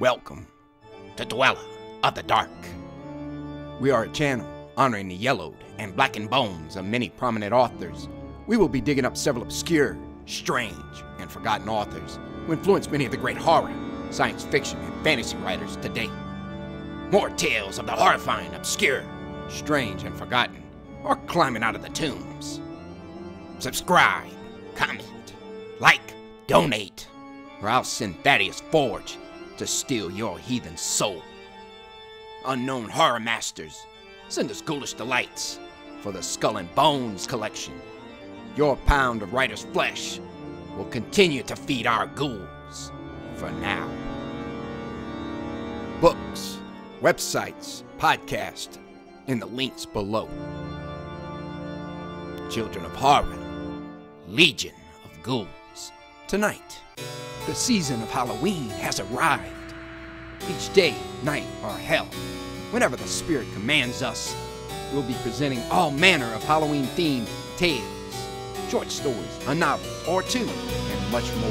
Welcome to Dweller of the Dark. We are a channel honoring the yellowed and blackened bones of many prominent authors. We will be digging up several obscure, strange, and forgotten authors who influenced many of the great horror, science fiction, and fantasy writers today. More tales of the horrifying, obscure, strange, and forgotten are climbing out of the tombs. Subscribe, comment, like, donate, or I'll send Thaddeus Forge to steal your heathen soul. Unknown horror masters, send us ghoulish delights for the Skull and Bones collection. Your pound of writer's flesh will continue to feed our ghouls for now. Books, websites, podcast, in the links below. Children of Horror, Legion of Ghouls. Tonight, the season of Halloween has arrived. Each day, night, or hell, whenever the Spirit commands us, we'll be presenting all manner of Halloween themed tales, short stories, a novel or two, and much more.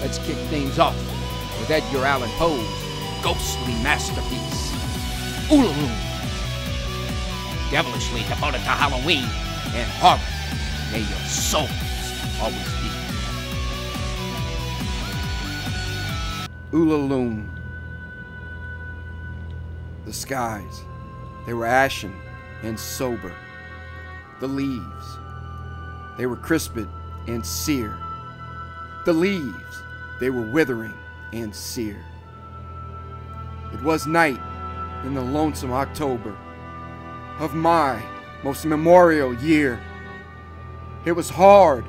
Let's kick things off with Edgar Allan Poe's ghostly masterpiece, Ulalume. Devilishly devoted to Halloween and horror, may your souls always Ulalume. The skies, they were ashen and sober. The leaves, they were crisped and sere. The leaves, they were withering and sere. It was night in the lonesome October of my most memorial year. It was hard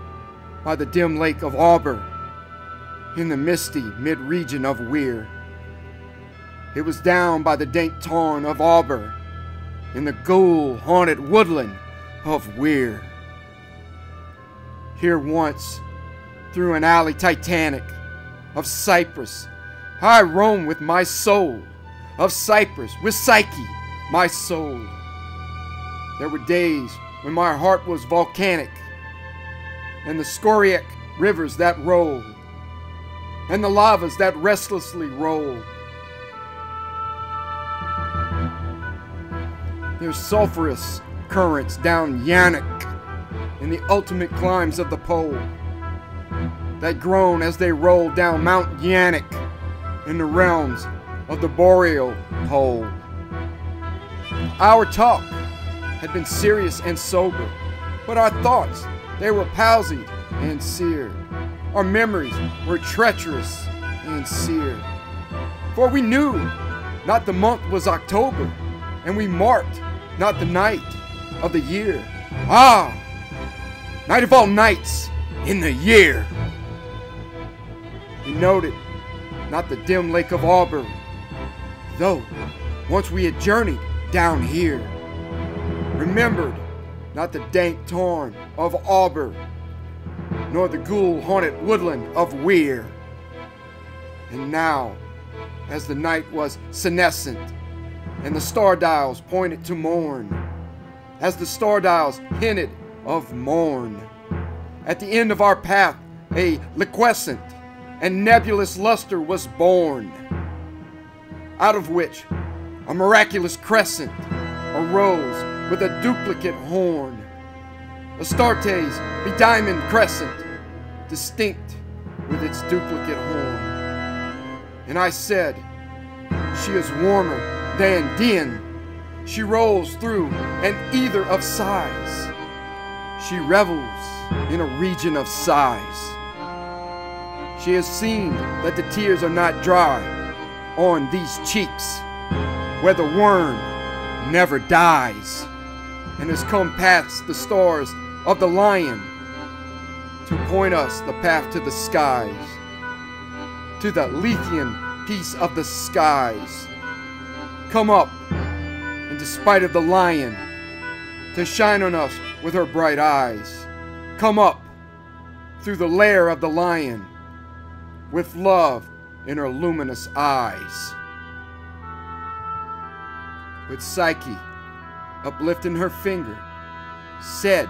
by the dim lake of Auber in the misty mid region of Weir. It was down by the dank tarn of Auber in the ghoul haunted woodland of Weir. Here once, through an alley titanic of cypress, I roam with my soul of cypress, with Psyche, my soul. There were days when my heart was volcanic, and the scoriac rivers that roll, and the lavas that restlessly roll. There's sulphurous currents down Yaanek in the ultimate climes of the pole that groan as they roll down Mount Yaanek in the realms of the boreal pole. Our talk had been serious and sober, but our thoughts, they were palsied and seared. Our memories were treacherous and seared. For we knew not the month was October, and we marked not the night of the year. Ah, night of all nights in the year. We noted not the dim lake of Auber, though once we had journeyed down here. Remembered not the dank tarn of Auber, nor the ghoul haunted woodland of Weir. And now, as the night was senescent, and the star dials pointed to morn, as the star dials hinted of morn, at the end of our path, a liquescent and nebulous luster was born, out of which a miraculous crescent arose with a duplicate horn. Astarte's bediamond crescent, distinct with its duplicate horn. And I said, She is warmer than Dian. She rolls through an ether of sighs. She revels in a region of sighs. She has seen that the tears are not dry on these cheeks, where the worm never dies and has come past the stars of the lion to point us the path to the skies, to the Lethean peace of the skies. Come up, and despite of the lion, to shine on us with her bright eyes. Come up through the lair of the lion, with love in her luminous eyes. But Psyche, uplifting her finger, said,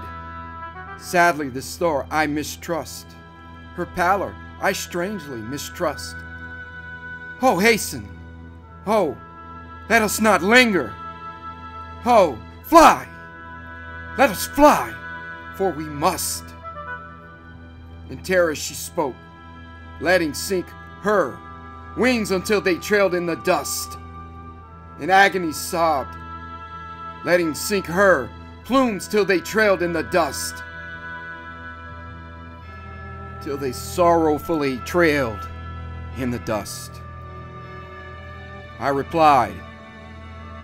Sadly, the star I mistrust. Her pallor I strangely mistrust. Oh, hasten! Oh, let us not linger! Oh, fly! Let us fly, for we must! In terror she spoke, letting sink her wings until they trailed in the dust. In agony sobbed, letting sink her plumes till they trailed in the dust. Till they sorrowfully trailed in the dust. I replied,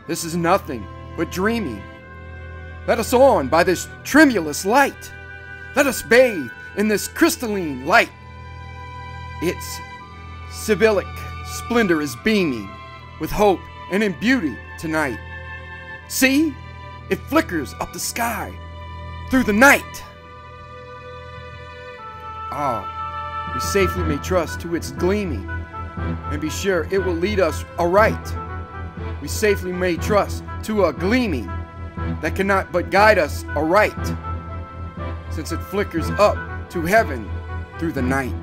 This is nothing but dreaming. Let us on by this tremulous light. Let us bathe in this crystalline light. Its Sibyllic splendor is beaming with hope and in beauty tonight. See, it flickers up the sky through the night. Ah, we safely may trust to its gleaming and be sure it will lead us aright. We safely may trust to a gleaming that cannot but guide us aright, since it flickers up to heaven through the night.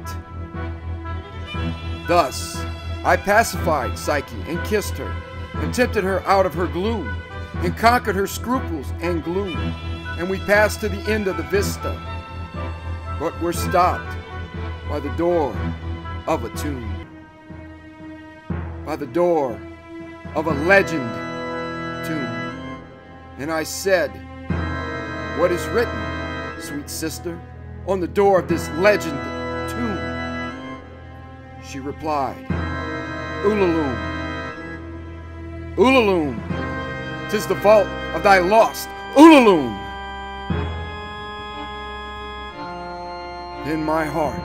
Thus, I pacified Psyche and kissed her, and tempted her out of her gloom, and conquered her scruples and gloom, and we passed to the end of the vista, but were stopped by the door of a tomb, by the door of a legend tomb. And I said, What is written, sweet sister, on the door of this legend tomb? She replied, Ulalume, Ulalume, tis the vault of thy lost Ulalume. Then my heart,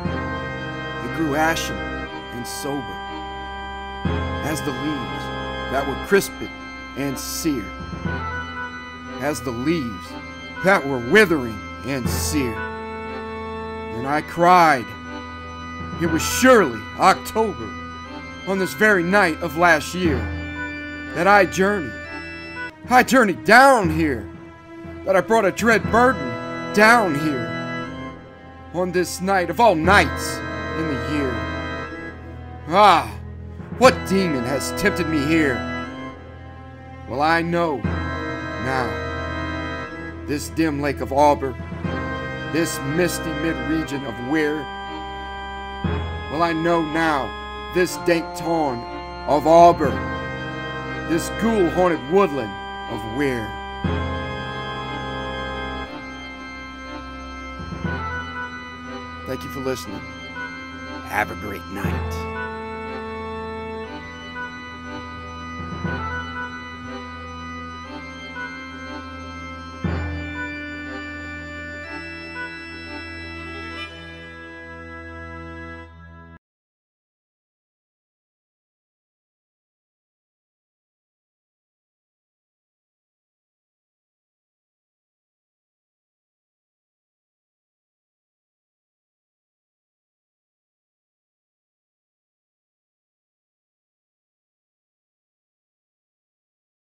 it grew ashen and sober, as the leaves that were crisped and sear, as the leaves that were withering and sear. And I cried, it was surely October, on this very night of last year, that I journeyed. I journeyed down here, that I brought a dread burden down here, on this night of all nights in the year. Ah, what demon has tempted me here? Well, I know now. This dim lake of Auber, this misty mid region of Weir, well, I know now this dank tarn of Auber, this ghoul haunted woodland of Weir. Thank you for listening. Have a great night.